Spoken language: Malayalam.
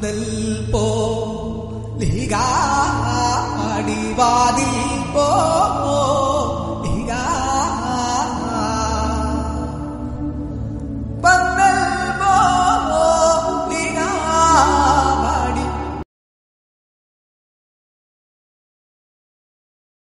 പന്തൽ പോ ലിഹാ പോ.